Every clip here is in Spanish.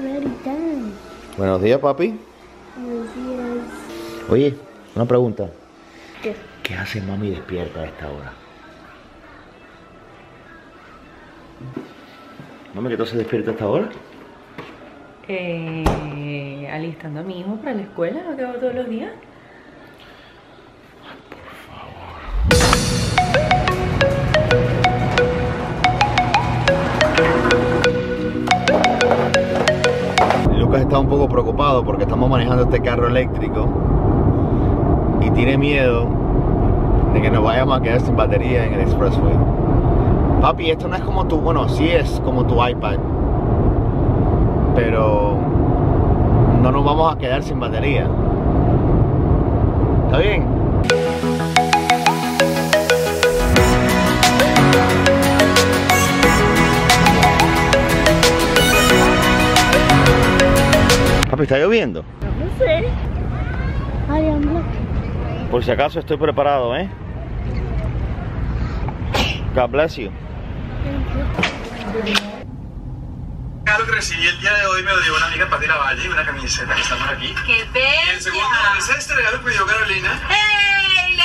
already done. Buenos días, papi. Buenos días. Oye, una pregunta. ¿Qué? ¿Qué hace mami despierta a esta hora? Mami, ¿qué tú haces despierta a esta hora? Eh, alistando a mi hijo para la escuela, lo que hago todos los días. Está un poco preocupado porque estamos manejando este carro eléctrico y tiene miedo de que nos vayamos a quedar sin batería en el expressway. Papi, esto no es como tu, bueno, sí es como tu iPad, pero no nos vamos a quedar sin batería. ¿Está bien? Papi, ¿está lloviendo? No sé. Looking. Por si acaso estoy preparado, ¿eh? God bless you. regalo que recibí el día de hoy me lo dio una amiga Pati Lavalle, una camiseta que está por aquí. ¡Qué Y el segundo es este regalo que me dio Carolina ¡Ey!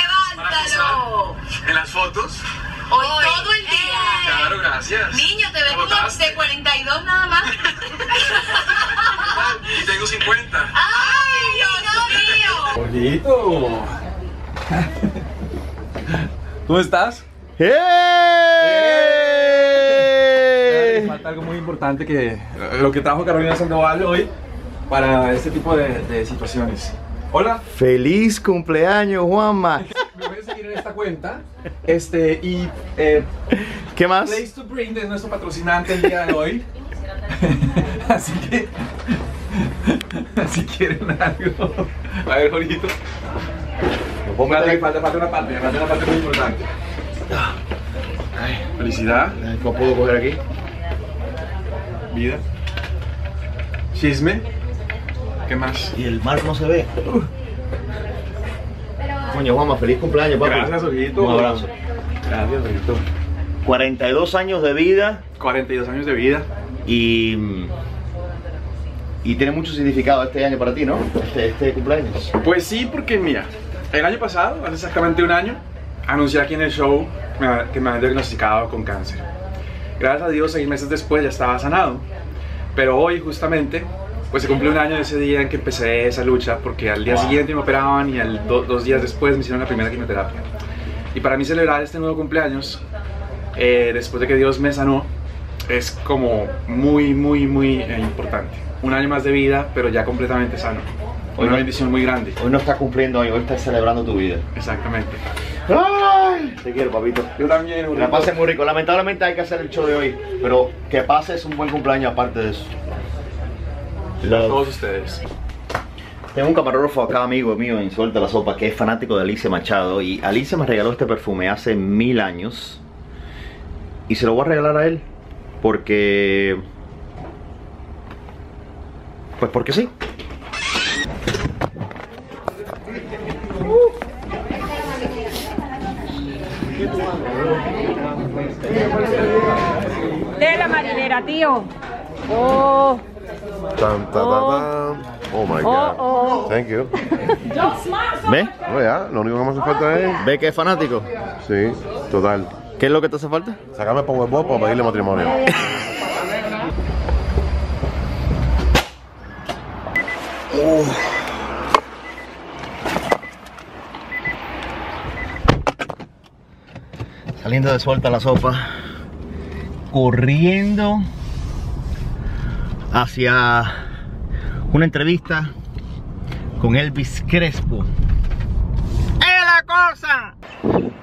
salga en las fotos. Hoy, todo el día. Claro, gracias. Niño, te ves como de 42 nada más. Y tengo 50. ¡Ay, Dios mío! Pollito. ¿Cómo estás? ¡Hey! Falta algo muy importante que lo que trajo Carolina Sandoval hoy para este tipo de, de situaciones. Hola, ¡Feliz cumpleaños, Juanma! me voy a seguir en esta cuenta. Este, y eh, ¿Qué más? Place to Print es nuestro patrocinante el día de hoy. Así que, si quieren algo, a ver, Jorgito. Falta, falta, falta una parte, falta una parte muy importante. Ay, felicidad, ¿Cómo puedo coger aquí? vida, chisme. ¿Qué más? Y el mar no se ve. Coño, Juanma, feliz cumpleaños, papi. Gracias, Jorgito. Un abrazo. Gracias, Jorgito. 42 años de vida 42 años de vida. y. Y tiene mucho significado este año para ti, ¿no? Este, este cumpleaños. Pues sí, porque mira, el año pasado, hace exactamente un año, anuncié aquí en el show me- que me habían diagnosticado con cáncer. Gracias a Dios, seis meses después ya estaba sanado. Pero hoy, justamente, pues se cumplió un año de ese día en que empecé esa lucha, porque al día siguiente me operaban y al do- dos días después me hicieron la primera quimioterapia. Y para mí celebrar este nuevo cumpleaños, eh, después de que Dios me sanó, es como muy, muy, muy eh, importante. Un año más de vida, pero ya completamente sano. Una bendición muy grande. Hoy no estás cumpliendo hoy, hoy estás celebrando tu vida. Exactamente. ¡Ay! Te quiero, papito. Yo también, Que la pases muy rico. Lamentablemente hay que hacer el show de hoy, pero que pases un buen cumpleaños aparte de eso. A Love. todos ustedes. Tengo un camarógrafo acá, amigo mío, en Suelta la Sopa, que es fanático de Alicia Machado. Y Alicia me regaló este perfume hace mil años. Y se lo voy a regalar a él. Porque... Pues porque sí. De la marinera, tío. Oh, Tan, ta, ta, tan. Oh my god. oh. Thank you. ¿Ve? No, ya, lo único que me hace falta es. ¿Ve que es fanático? Sí, total. ¿Qué es lo que te hace falta? Sácame Powerball para pedirle matrimonio. Saliendo de Suelta la Sopa. Corriendo hacia una entrevista con Elvis Crespo. ¡Es la cosa!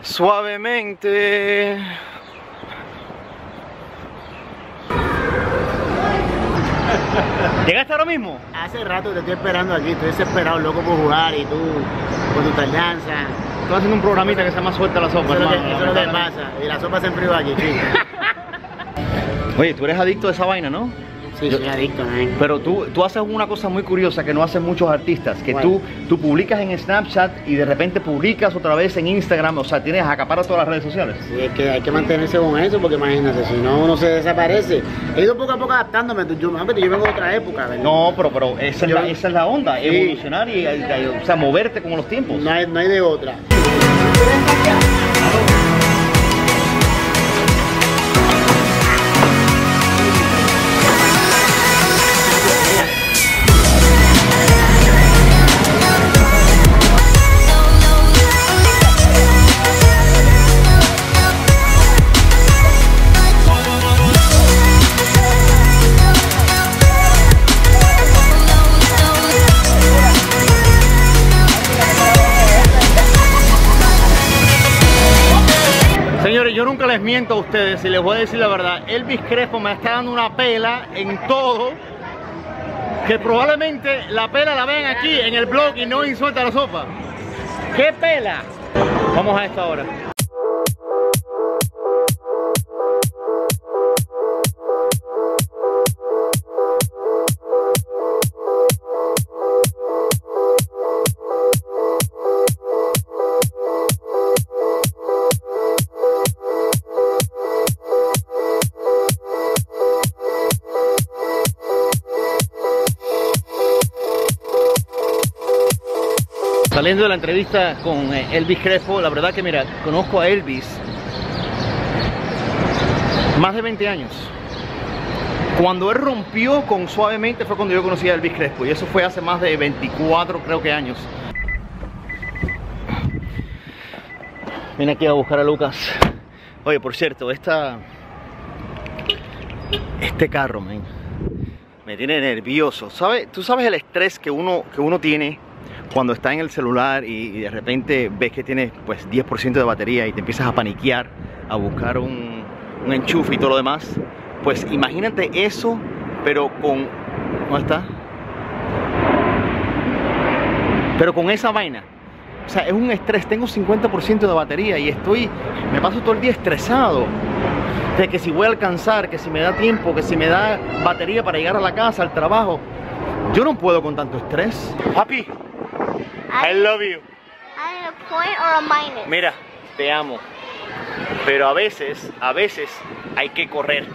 Suavemente. ¿Llegaste ahora mismo? Hace rato te estoy esperando aquí, estoy desesperado, loco por jugar y tú con tu tardanza. Estoy haciendo un programita que se llama Suelta la Sopa, Eso hermano. eso es lo que pasa. Y la sopa se enfrió aquí, chico. Oye, tú eres adicto a esa vaina, ¿no? Sí, Yo- soy adicto, man. Pero tú, tú haces una cosa muy curiosa que no hacen muchos artistas, que tú, tú publicas en Snapchat y de repente publicas otra vez en Instagram, o sea, tienes acapara todas las redes sociales. Sí, es que hay que mantenerse con eso porque imagínate, si no uno se desaparece. He ido poco a poco adaptándome, yo, aunque yo vengo de otra época, ¿verdad? No, pero, pero esa, es Yo- la, esa es la onda, Sí. evolucionar y, y- y- o sea, moverte con los tiempos. No hay, no hay de otra. Nunca les miento a ustedes y les voy a decir la verdad. Elvis Crespo me está dando una pela en todo. Que probablemente la pela la vean aquí en el blog y no en Suelta la Sopa. ¡Qué pela! Vamos a esta hora. Saliendo de la entrevista con eh, Elvis Crespo, la verdad que mira, conozco a Elvis más de 20 años. Cuando él rompió con Suavemente fue cuando yo conocí a Elvis Crespo y eso fue hace más de 24 creo que años. Vine aquí a buscar a Lucas. Oye, por cierto, esta este carro, man, me tiene nervioso. ¿Sabe? Tú sabes el estrés que uno que uno tiene cuando está en el celular y, de repente ves que tienes pues 10% de batería y te empiezas a paniquear, a buscar un, un enchufe y todo lo demás. Pues imagínate eso, pero con... ¿Dónde está? Pero con esa vaina. O sea, es un estrés. Tengo 50% de batería y estoy... Me paso todo el día estresado. De que si voy a alcanzar, que si me da tiempo, que si me da batería para llegar a la casa, al trabajo. Yo no puedo con tanto estrés. Papi, I love you. I a point or a minus? Mira, te amo. Pero a veces, a veces hay que correr.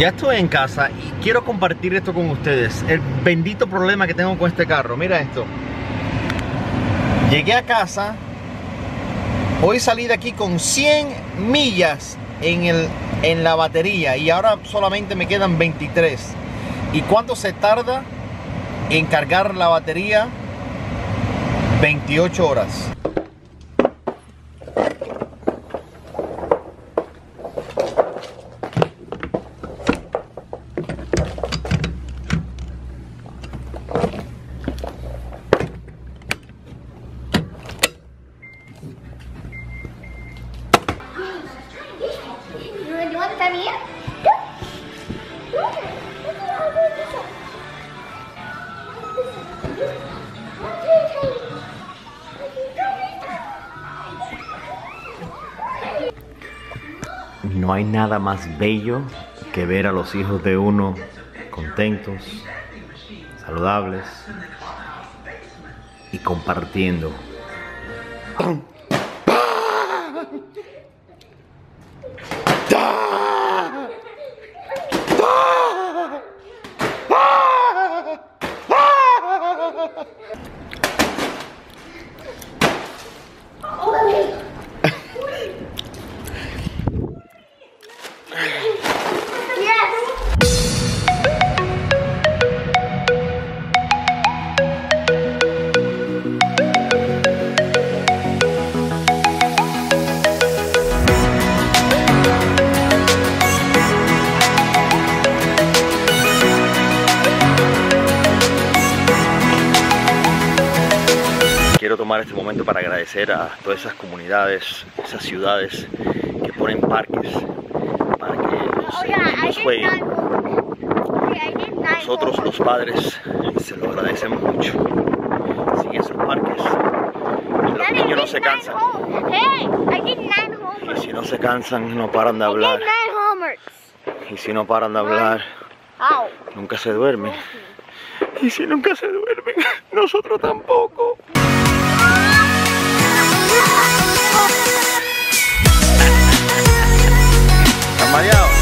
Ya estoy en casa y quiero compartir esto con ustedes. El bendito problema que tengo con este carro. Mira esto. Llegué a casa. Hoy salí de aquí con 100 millas en, el, en la batería y ahora solamente me quedan 23. ¿Y cuánto se tarda en cargar la batería? 28 horas. No hay nada más bello que ver a los hijos de uno contentos, saludables y compartiendo. Tomar este momento para agradecer a todas esas comunidades, esas ciudades que ponen parques para que los niños jueguen. Nosotros los padres se lo agradecemos mucho. en esos parques. Y los niños no se cansan. Y si no se cansan, no paran de hablar. Y si no paran de hablar, nunca se duermen. Y si nunca se duermen, nosotros tampoco. Somebody out.